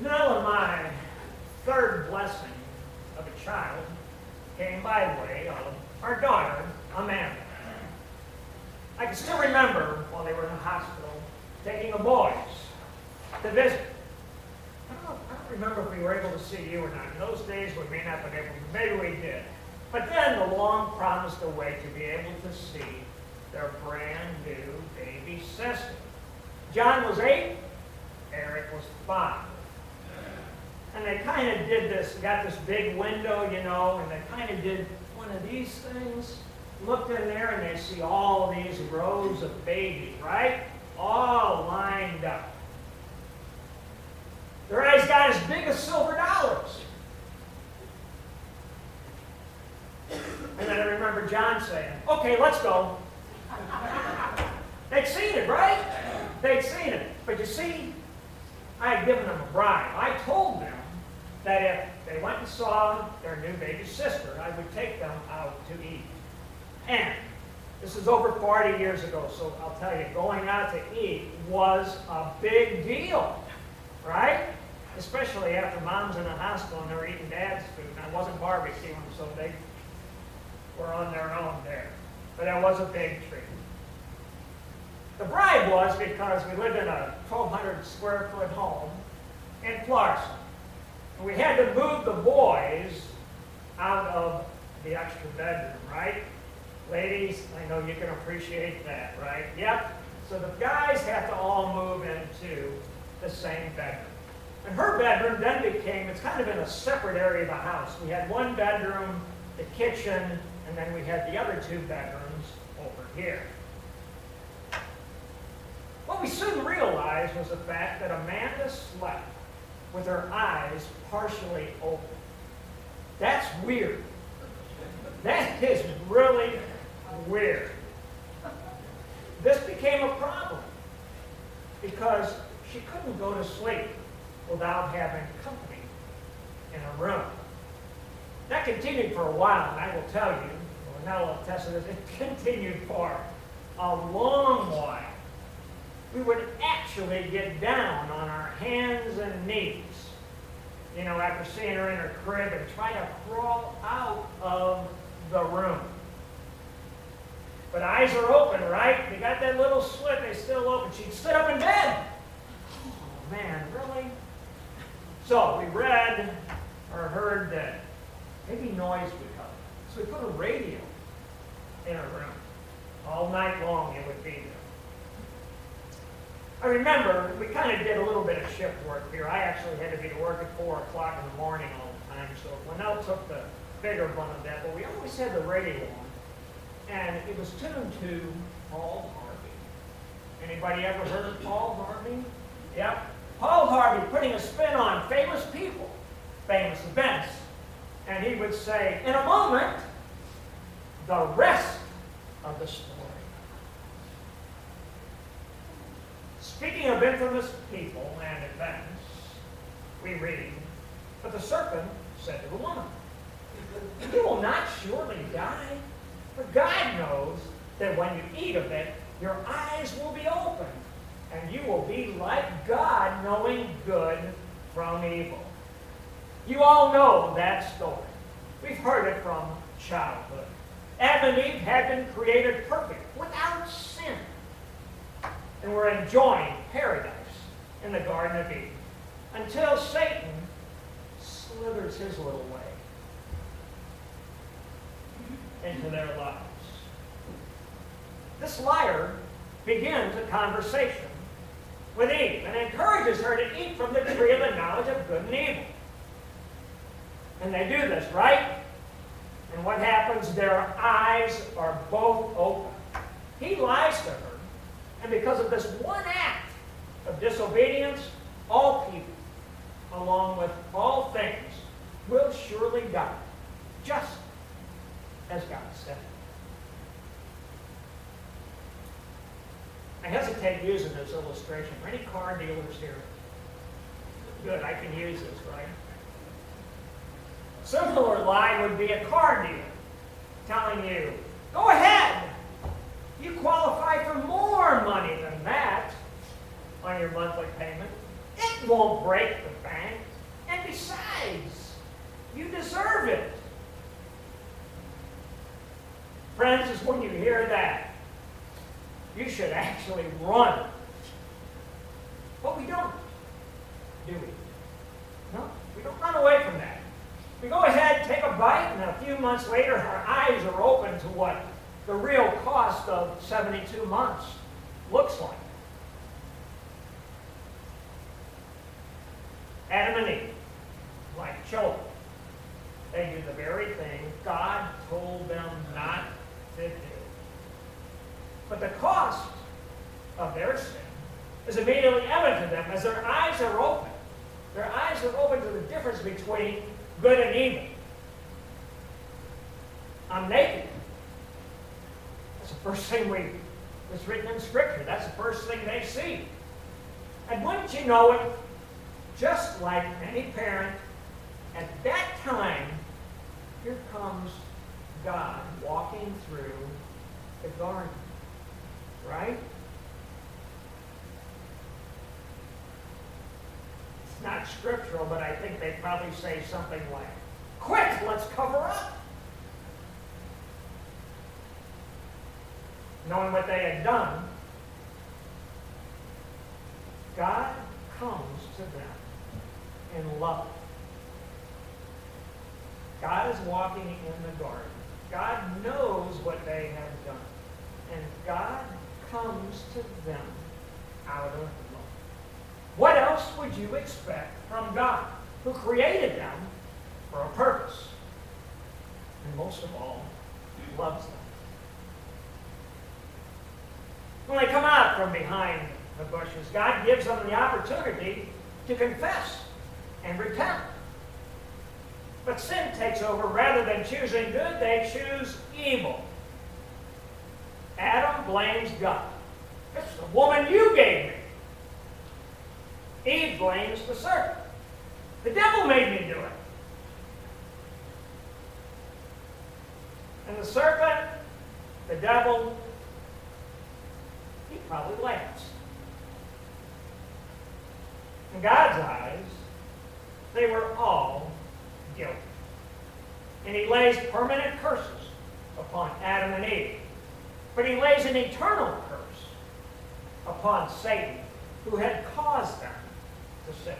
Now my third blessing of a child came by way of our daughter, Amanda. I can still remember while they were in the hospital taking the boys to visit. I don't, I don't remember if we were able to see you or not. In those days, we may not have been able to. Maybe we did. But then the long promised away to be able to see their brand new baby sister. John was eight, Eric was five. And they kind of did this, got this big window, you know, and they kind of did one of these things. Looked in there and they see all these rows of babies, right? All lined up. Their eyes got as big as silver dollars. And then I remember John saying, okay, let's go. They'd seen it, right? They'd seen it. But you see, I had given them a bribe. I told them that if they went and saw their new baby sister, I would take them out to eat. And this is over 40 years ago, so I'll tell you, going out to eat was a big deal, right? Especially after mom's in the hospital and they're eating dad's food. And I wasn't barbecuing, so they were on their own there. But that was a big treat. The bribe was because we lived in a 1,200 square foot home in Florissant. We had to move the boys out of the extra bedroom, right? Ladies, I know you can appreciate that, right? Yep. So the guys have to all move into the same bedroom. And her bedroom then became, it's kind of in a separate area of the house. We had one bedroom, the kitchen, and then we had the other two bedrooms over here. What we soon realized was the fact that Amanda slept with her eyes partially open. That's weird. That is really weird. This became a problem because she couldn't go to sleep without having company in a room. That continued for a while, and I will tell you, well, now I'll attest to this, it continued for a long while. We would actually get down on our hands and knees, you know, after seeing her in her crib and try to crawl out of the room. But eyes are open, right? They got that little slit, they still open. She'd sit up in bed. Oh, man, really? So we read or heard that maybe noise would come. So we put a radio in her room. All night long it would be there. I remember we kind of did a little bit of shift work here. I actually had to be to work at 4 o'clock in the morning all the time, so Winnell took the bigger one of that, but we always had the radio on. And it was tuned to Paul Harvey. Anybody ever heard of Paul Harvey? Yep. Paul Harvey putting a spin on famous people, famous events. And he would say, in a moment, the rest of the story. Speaking of infamous people and events, we read, But the serpent said to the woman, You will not surely die, for God knows that when you eat of it, your eyes will be opened, and you will be like God, knowing good from evil. You all know that story. We've heard it from childhood. Adam and Eve had been created perfect, without sin and were enjoying paradise in the Garden of Eden until Satan slithers his little way into their lives. This liar begins a conversation with Eve and encourages her to eat from the tree of the knowledge of good and evil. And they do this, right? And what happens? Their eyes are both open. He lies to her and because of this one act of disobedience, all people, along with all things, will surely die, just as God said. I hesitate using this illustration. Are any car dealers here? Good, I can use this, right? Similar lie would be a car dealer telling you, go ahead, you qualify for more won't break the bank. And besides, You deserve it. Friends, is when you hear that, you should actually run. But we don't, do we? No, we don't run away from that. We go ahead, take a bite, and a few months later, our eyes are open to what the real cost of 72 months looks like. Adam and Eve, like children, they do the very thing God told them not to do. But the cost of their sin is immediately evident to them as their eyes are open. Their eyes are open to the difference between good and evil. I'm naked. That's the first thing we that's written in Scripture. That's the first thing they see. And wouldn't you know it, just like any parent, at that time, here comes God walking through the garden. Right? It's scriptural, but I think they probably say something like, Quick, let's cover up. Knowing what they had done, God comes to them in love. God is walking in the garden. God knows what they have done. And God comes to them out of else would you expect from God, who created them for a purpose? And most of all, loves them. When they come out from behind the bushes, God gives them the opportunity to confess and repent. But sin takes over. Rather than choosing good, they choose evil. Adam blames God. It's the woman you gave me. Eve blames the serpent. The devil made me do it. And the serpent, the devil, he probably laughs. In God's eyes, they were all guilty. And he lays permanent curses upon Adam and Eve. But he lays an eternal curse upon Satan, who had caused them to sin.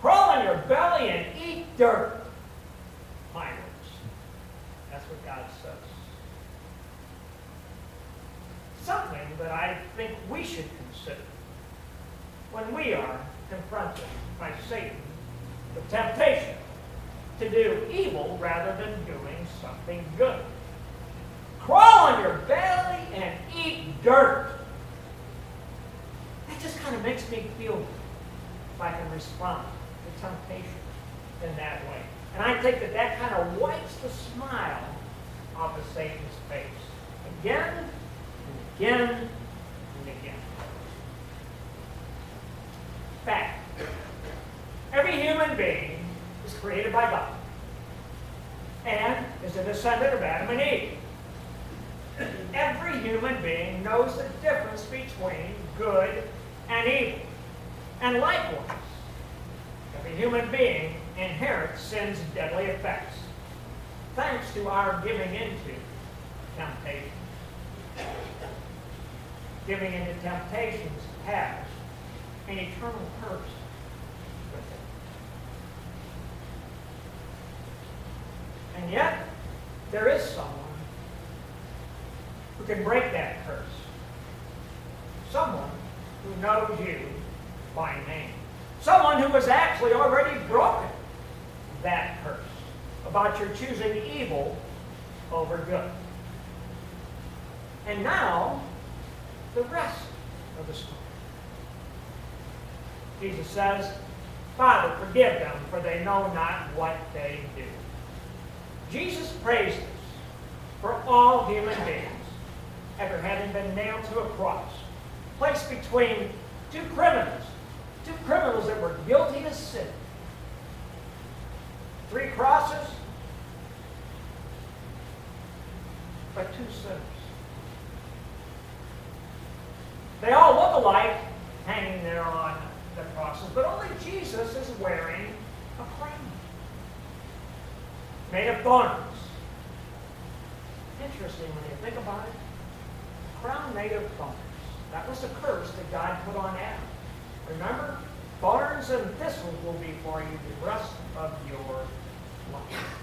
Crawl on your belly and eat dirt. My words. That's what God says. Something that I think we should consider when we are confronted by Satan with temptation to do evil rather than doing something good. Crawl on your belly and eat dirt. Kind of makes me feel if I can respond to temptation in that way. And I think that that kind of wipes the smile off of Satan's face. Again and again and again. Fact. Every human being is created by God and is a descendant of Adam and Eve. Every human being knows the difference between good and evil. And likewise, every human being inherits sin's deadly effects, thanks to our giving into temptation. Giving into temptations has an eternal curse with it. And yet, there is someone who can break that curse. Someone who knows you by name. Someone who has actually already broken that curse about your choosing evil over good. And now, the rest of the story. Jesus says, Father, forgive them, for they know not what they do. Jesus prays this for all human beings after having been nailed to a cross, placed between two criminals, two criminals that were guilty of sin. Three crosses, but two sinners. They all look alike, hanging there on the crosses, but only Jesus is wearing a crown made of thorns. Interesting when you think about it. Crown made of thorns. That was a curse that God put on Adam. Remember, thorns and thistles will be for you the rest of your life.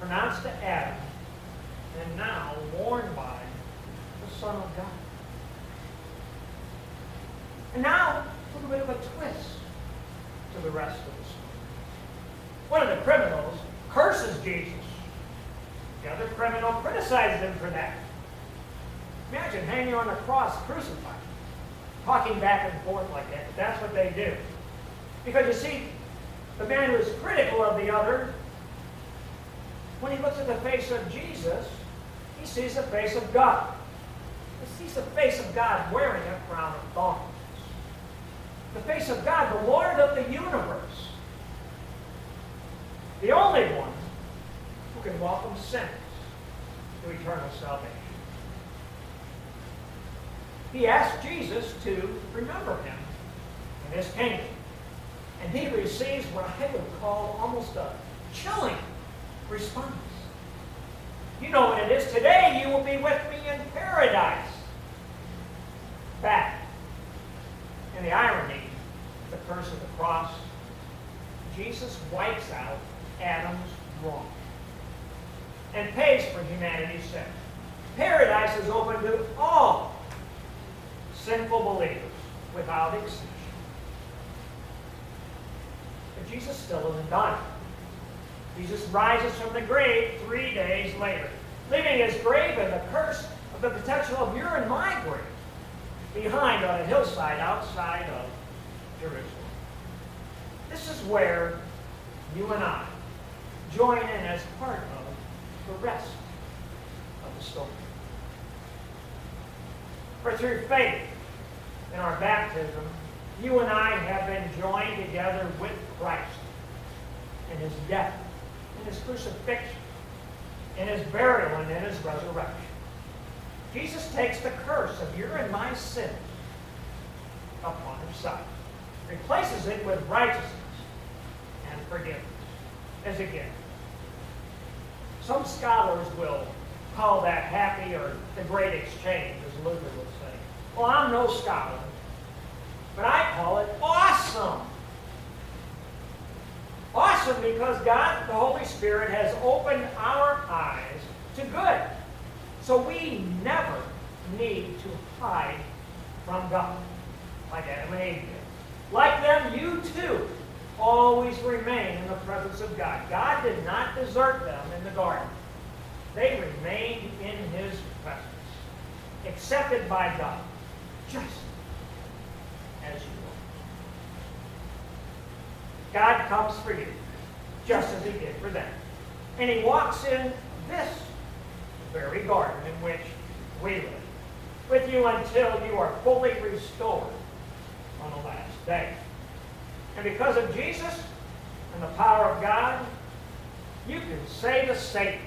Pronounced to Adam, and now worn by the Son of God. And now, a little bit of a twist to the rest of the story. One of the criminals curses Jesus. The other criminal criticizes him for that. Imagine hanging on the cross, crucified, talking back and forth like that. But that's what they do. Because you see, the man who is critical of the other, when he looks at the face of Jesus, he sees the face of God. He sees the face of God wearing a crown of thorns. The face of God, the Lord of the universe. The only one can welcome sinners to eternal salvation. He asked Jesus to remember him in his kingdom. And he receives what I would call almost a chilling response. You know what it is. Today you will be with me in paradise. Back. And the irony, the curse of the cross, Jesus wipes out Adam's wrong and pays for humanity's sin. Paradise is open to all sinful believers without exception. But Jesus still isn't done. Jesus rises from the grave three days later, leaving his grave and the curse of the potential of your and my grave behind on a hillside outside of Jerusalem. This is where you and I join in as part of the rest of the story. For through faith in our baptism, you and I have been joined together with Christ in his death, crucifixion, in his burial, and in his resurrection. Jesus takes the curse of your and my sins upon himself, replaces it with righteousness and forgiveness as a gift. Some scholars will call that happy or the great exchange, as Luther would say. Well, I'm no scholar, but I call it awesome. Awesome because God, the Holy Spirit, has opened our eyes to good. So we never need to hide from God, like Adam and Eve did. Like them, you too always remain in the presence of God. God did not desert them in the garden. They remained in his presence, accepted by God, just as you are. God comes for you, just as he did for them. And he walks in this very garden in which we live, with you until you are fully restored on the last day. And because of Jesus and the power of God, you can say to Satan,